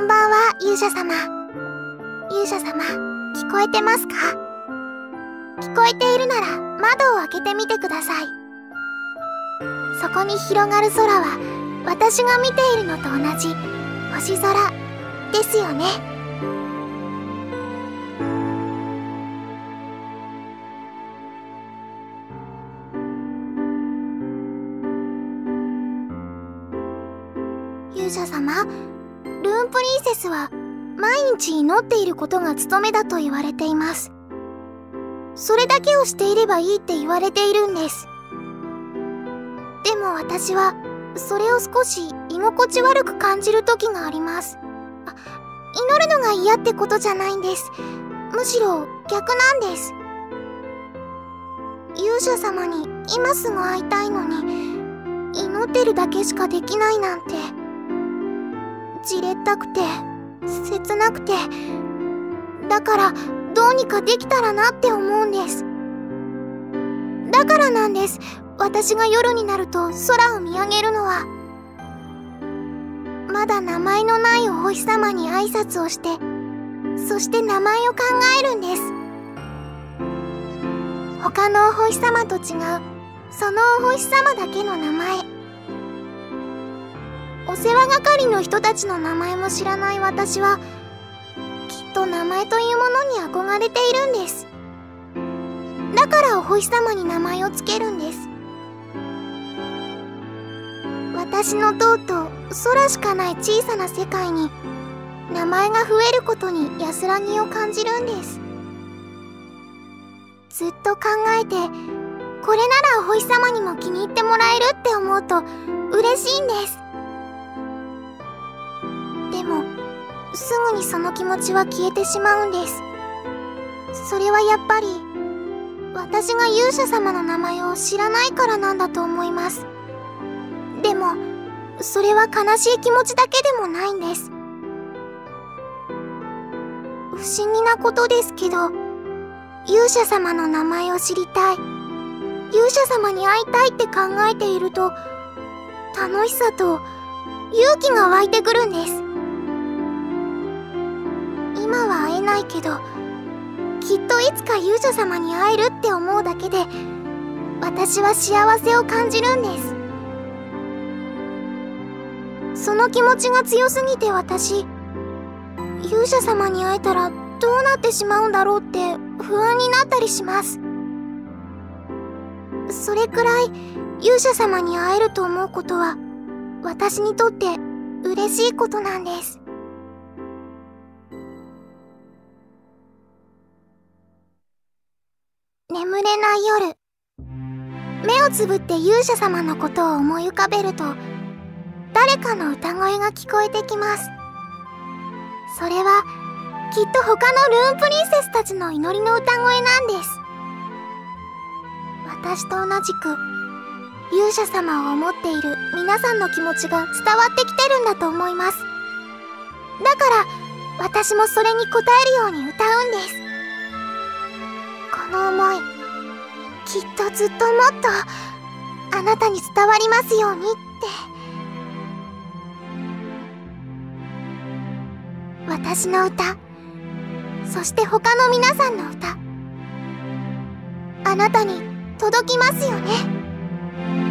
んばんは勇者様。勇者様聞こえてますか？聞こえているなら窓を開けてみてください。そこに広がる空は私が見ているのと同じ星空ですよね。勇者様ルーンプリンセスは毎日祈っていることが務めだと言われています。それだけをしていればいいって言われているんです。でも私はそれを少し居心地悪く感じる時があります。祈るのが嫌ってことじゃないんです。むしろ逆なんです。勇者様に今すぐ会いたいのに祈ってるだけしかできないなんて。じれったくて切なくて。だからどうにかできたらなって思うんです。だからなんです。私が夜になると空を見上げるのは。まだ名前のないお星様に挨拶をしてそして名前を考えるんです。他のお星様と違うそのお星様だけの名前。お世話係の人たちの名前も知らない私はきっと名前というものに憧れているんです。だからお星様に名前をつけるんです。私のとうとう空しかない小さな世界に名前が増えることに安らぎを感じるんです。ずっと考えてこれならお星様にも気に入ってもらえるって思うと嬉しいんです。すぐにその気持ちは消えてしまうんです。それはやっぱり私が勇者様の名前を知らないからなんだと思います。でもそれは悲しい気持ちだけでもないんです。不思議なことですけど勇者様の名前を知りたい。勇者様に会いたいって考えていると楽しさと勇気が湧いてくるんです。今は会えないけどきっといつか勇者様に会えるって思うだけで私は幸せを感じるんです。その気持ちが強すぎて私勇者様に会えたらどうなってしまうんだろうって不安になったりします。それくらい勇者様に会えると思うことは私にとって嬉しいことなんです。眠れない夜。目をつぶって勇者様のことを思い浮かべると誰かの歌声が聞こえてきます。それはきっと他のルーンプリンセスたちの祈りの歌声なんです。私と同じく勇者様を思っている皆さんの気持ちが伝わってきてるんだと思います。だから私もそれに応えるように歌うんです。の思いきっとずっともっとあなたに伝わりますようにって。私の歌。そして他の皆さんの歌。あなたに届きますよね。